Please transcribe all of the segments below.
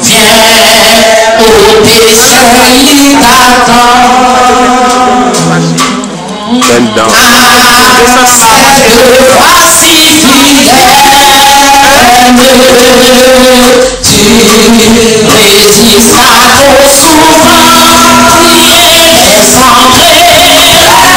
Viens au désalligatant. Belle danse. Cette fois-ci, tu résisteras aux souffrances. Laisse entrer, toi.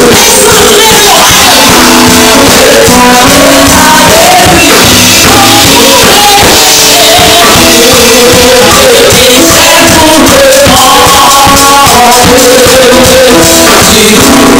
四月寒梅开，它会开，它会开。我愿为这苦海里，转。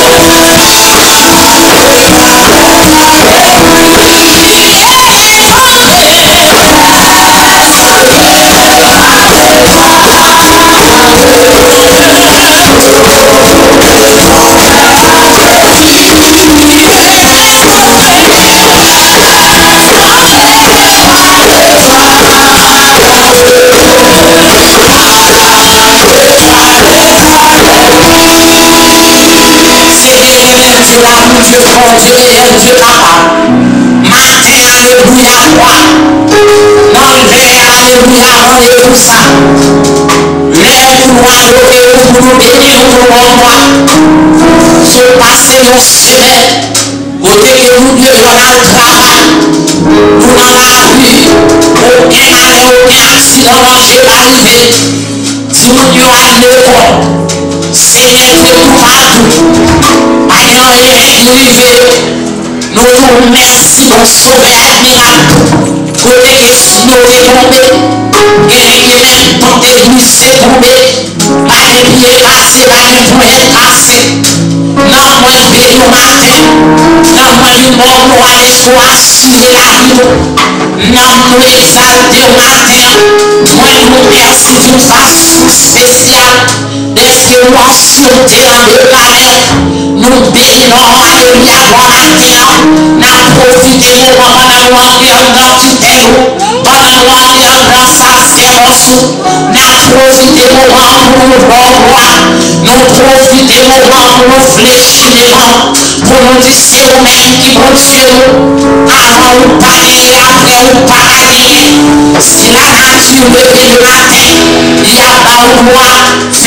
Dieu papa. Mardi, alléluia, moi. Monday, alléluia, mon Dieu, tout ça. Lève-toi, levez-vous pour nous bénir devant moi. Ce passé, mon semaine, côté que nous Dieu dans le travail, nous dans la vie, aucun, aucun accident danger arrivé. Si nous Dieu a l'école, Seigneur, que nous va tout. Aïe, aïe, arrivé. Nous voulons merci, mon sauveur admirable. Pour les nous guerrier, pour égliser, pour par les pieds cassés, par les poulets cassés. Nan mwen peyi maten, nan mwen li moun nou ale pou asure la nou. Nan mwen exalte maten, mwen nou mersi pou sa souk spesyal. Deske yon ansyon te an de kare. Nou benon, aleluya, bon matin, nan profite ou banan wang yon nan tute ou, banan wang yon nan sa se monsou, nan profite ou wang nou bon wang, nou profite ou wang nou flechi devan, pou nou dise ou men ki die ou, avan ou panye, apre ou panye, si la leve le matin, yaba ou Se nou nan nan nan di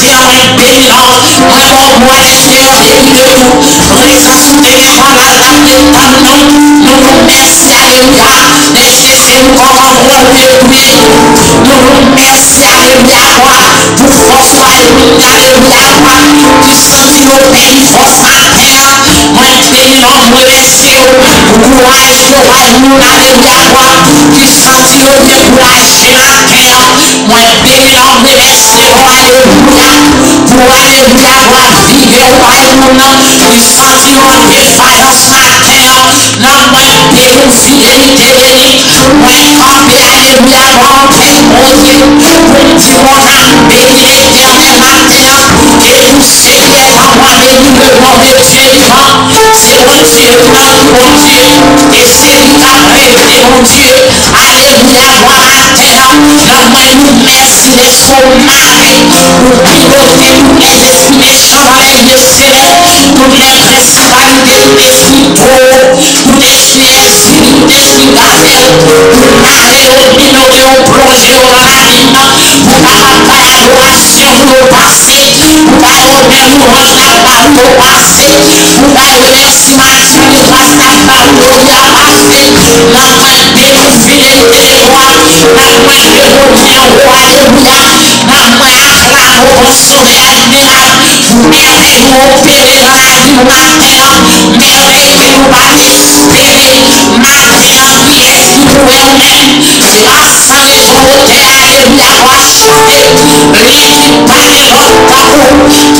espèr deni de nou, mwen sa sou de fan la dam de tan nou, nou nou mersi aleluya, deske se nou kon an mwen Nou mersi aleluya kwa Pou fos aleluya aleluya kwa Ki santi nou pen fos maten Mwen peni nou mwen mersi Pou kwa e fwo aleluya aleluya kwa Ki santi nou pen pou la jen maten Mwen peni nou mwen mersi aleluya Pou aleluya kwa vive ou aleluya Ki santi nou pen fayos maten Nan mwen peni ou fidelite Mwen kampe aleluya kwa Moun di moun an beni eterne maten E nou seye nan wane nou le moun de Dieu vivan Se moun Dieu nan moun Dieu E se nou ta prete moun Dieu Aleluya moun maten Nan mwen nou mersi de sou mare Ou pilote nou le defi mechan dan le vie sene Nou le presvalide nou defi tou Nou defi eski nou defi gazel Nou nare ou binore ou plonje la rina, pou ka apay adorasyon nou pase, pou ka yon nou anj la pa nou pase, pou ka yon mersi mati nou pase apay nou ya pase, nan mwen pe nou fidelite le wak, nan mwen pe nou mwen wak le wak, nan mwen akla nou konsome admiral, pou merve nou opere nan la vi nou maten, merve nou bate espere, maten ki eski pou e ou men, se la san le ton wote aleluya wachate, li ki pale lor ta ou,